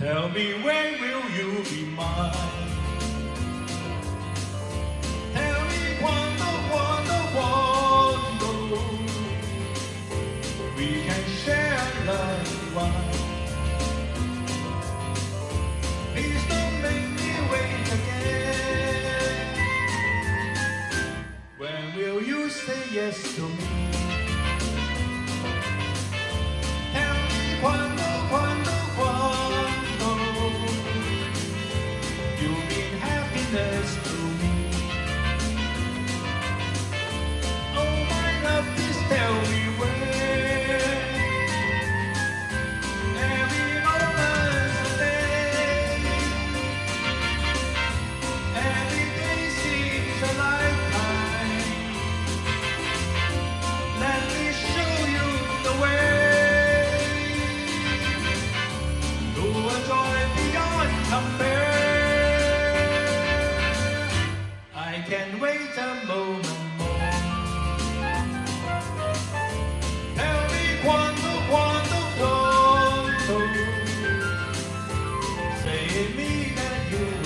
me when will you be mine? Tell me quando, quando, quando we can share like one. Please don't make me wait again. When will you say yes to me? I can wait a moment more. Tell me Say me that you